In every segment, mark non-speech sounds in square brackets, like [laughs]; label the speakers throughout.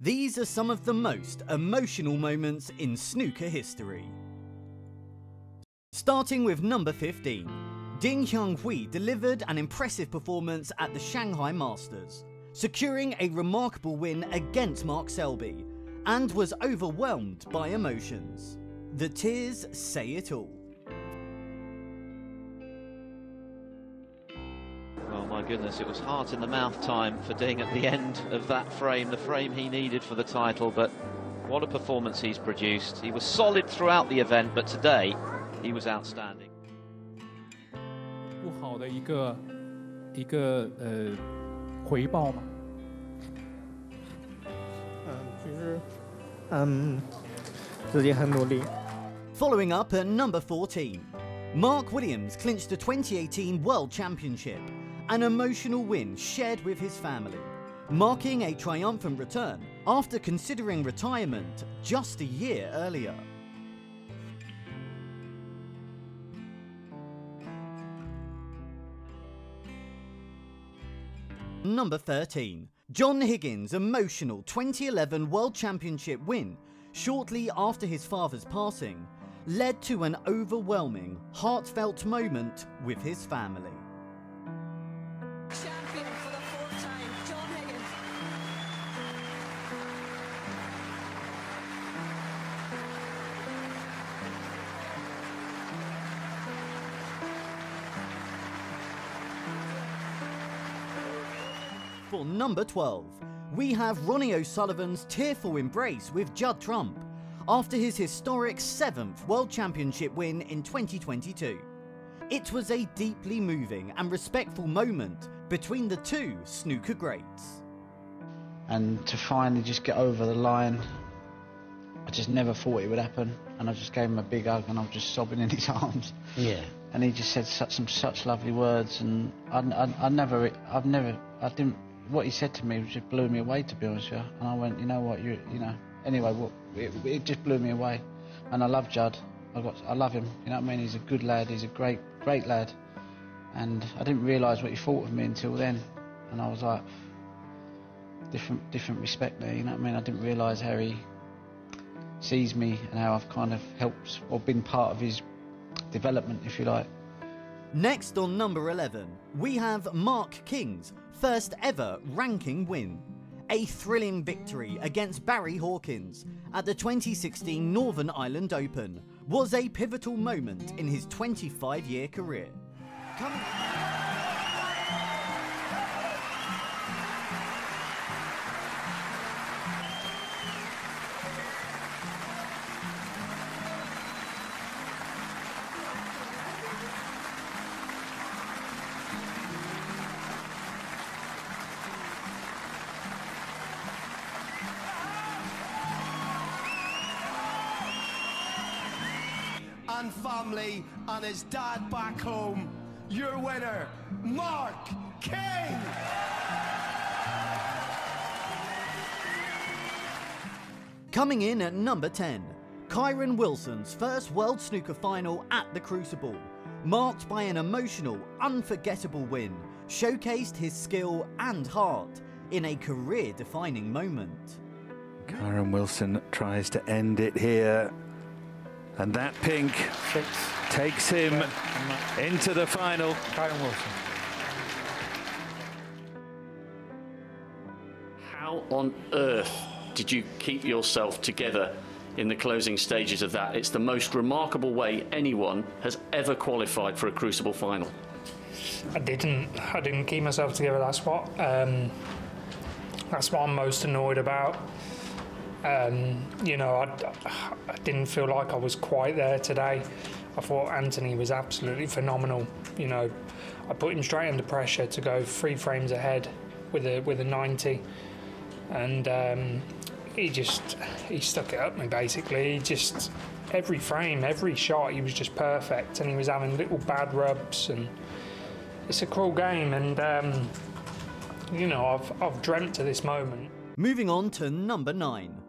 Speaker 1: These are some of the most emotional moments in snooker history. Starting with number 15, Ding Junhui delivered an impressive performance at the Shanghai Masters, securing a remarkable win against Mark Selby, and was overwhelmed by emotions. The tears say it all.
Speaker 2: goodness, it was heart in the mouth time for Ding at the end of that frame, the frame he needed for the title, but what a performance he's produced. He was solid throughout the event, but today he was outstanding.
Speaker 3: 不好的一个一个呃回报嘛。
Speaker 4: 嗯，其实，嗯，自己很努力。
Speaker 1: Following up at number 14, Mark Williams clinched the 2018 World Championship, an emotional win shared with his family, marking a triumphant return after considering retirement just a year earlier. Number 13. John Higgins' emotional 2011 World Championship win shortly after his father's passing led to an overwhelming, heartfelt moment with his family.
Speaker 5: For
Speaker 1: number 12, we have Ronnie O'Sullivan's tearful embrace with Judd Trump after his historic seventh World Championship win in 2022. It was a deeply moving and respectful moment between the two snooker greats.
Speaker 6: and to finally just get over the line, I just never thought it would happen. And I just gave him a big hug, and I was just sobbing in his [laughs] arms.
Speaker 7: Yeah.
Speaker 6: And he just said such some such lovely words, and I, I, I never, I've never, I didn't. What he said to me just blew me away, to be honest with you. And I went, you know what, you, you know. Anyway, what, it, it just blew me away. And I love Judd. I got, I love him. You know what I mean? He's a good lad. He's a great, great lad. And I didn't realise what he thought of me until then. And I was like, different different respect there. You know what I mean? I didn't realise how he sees me and how I've kind of helped or been part of his development, if you like.
Speaker 1: Next on number 11, we have Mark King's first ever ranking win. A thrilling victory against Barry Hawkins at the 2016 Northern Ireland Open was a pivotal moment in his 25 year career. Come-
Speaker 8: and family and his dad back home. Your winner, Mark King.
Speaker 1: Coming in at number 10, Kyren Wilson's first World Snooker final at the Crucible, marked by an emotional, unforgettable win, showcased his skill and heart in a career defining moment.
Speaker 9: Kyron Wilson tries to end it here. And that pink
Speaker 3: Six.
Speaker 9: takes him
Speaker 3: And that-
Speaker 9: into the final.
Speaker 3: Kyren Wilson.
Speaker 7: How on earth did you keep yourself together in the closing stages of that? It's the most remarkable way anyone has ever qualified for a Crucible final.
Speaker 10: I didn't. I didn't keep myself together. That's what. Um, that's what I'm most annoyed about. Um, you know, I, I didn't feel like I was quite there today. I thought Anthony was absolutely phenomenal. You know, I put him straight under pressure to go three frames ahead with a with a 90, and um, he just he stuck it up me basically. He just every frame, every shot, he was just perfect, and he was having little bad rubs and it's a cruel game, and um, you know I've I've dreamt of this moment.
Speaker 1: Moving on to number 9.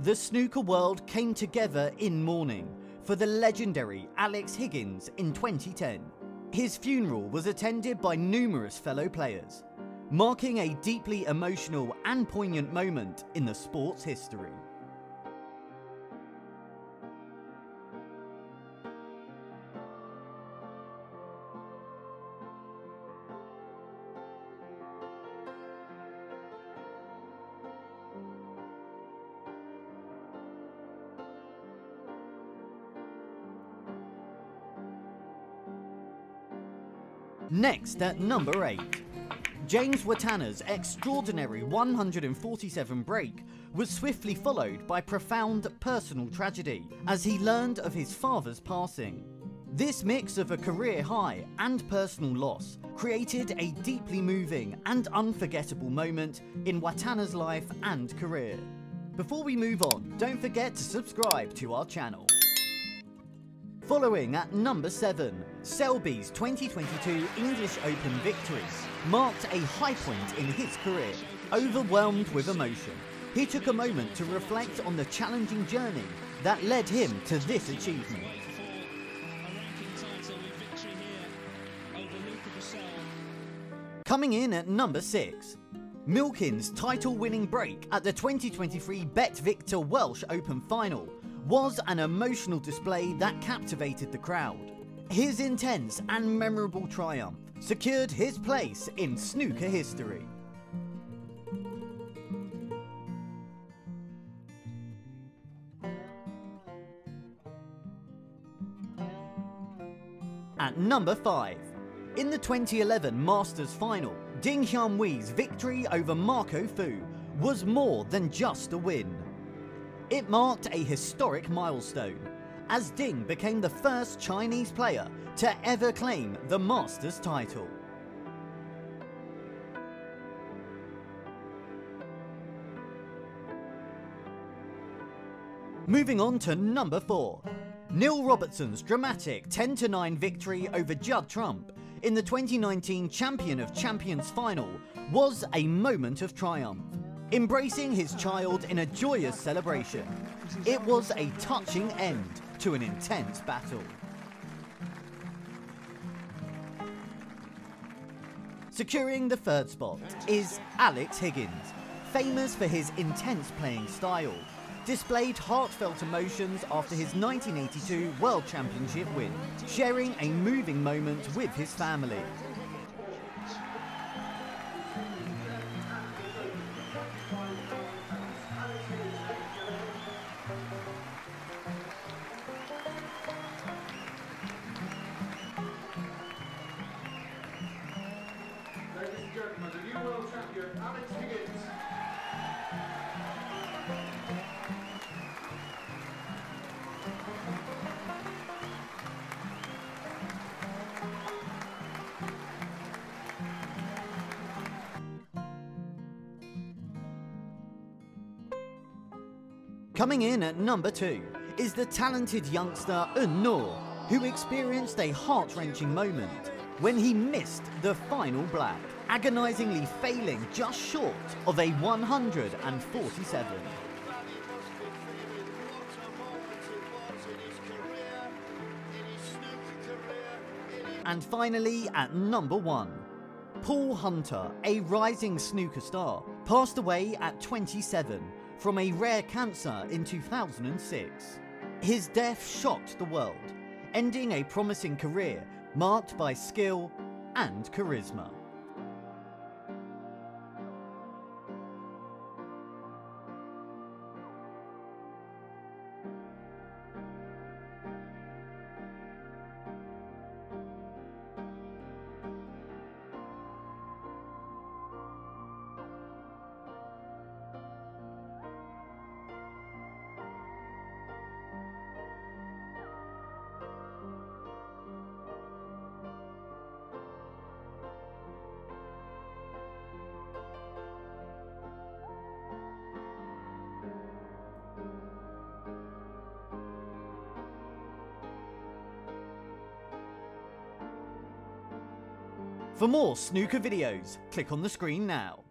Speaker 1: The snooker world came together in mourning for the legendary Alex Higgins in 2010. His funeral was attended by numerous fellow players. marking a deeply emotional and poignant moment in the sport's history. Next at number 8. James Wattana's extraordinary 147 break was swiftly followed by profound personal tragedy as he learned of his father's passing. This mix of a career high and personal loss created a deeply moving and unforgettable moment in Wattana's life and career. Before we move on, don't forget to subscribe to our channel. Following at number 7, Selby's 2022 English Open victory marked a high point in his career. Overwhelmed with emotion, he took a moment to reflect on the challenging journey that led him to this achievement. Coming in at number 6, Milkins' title winning break at the 2023 BetVictor Welsh Open Final was an emotional display that captivated the crowd. His intense and memorable triumph secured his place in snooker history. At number 5, in the 2011 Masters final, Ding Junhui's victory over Marco Fu was more than just a win. It marked a historic milestone, as Ding became the first Chinese player to ever claim the Masters title. Moving on to number 4. Neil Robertson's dramatic 10-9 victory over Judd Trump in the 2019 Champion of Champions final was a moment of triumph. Embracing his child in a joyous celebration, it was a touching end to an intense battle. Securing the third spot is Alex Higgins, famous for his intense playing style, displayed heartfelt emotions after his 1982 World Championship win, sharing a moving moment with his family. Coming in at number two is the talented youngster Un-Nooh, who experienced a heart-wrenching moment when he missed the final black, agonisingly failing just short of a 147. And finally, at number one, Paul Hunter, a rising snooker star, passed away at 27 from a rare cancer in 2006. His death shocked the world, ending a promising career marked by skill and charisma. For more snooker videos, click on the screen now.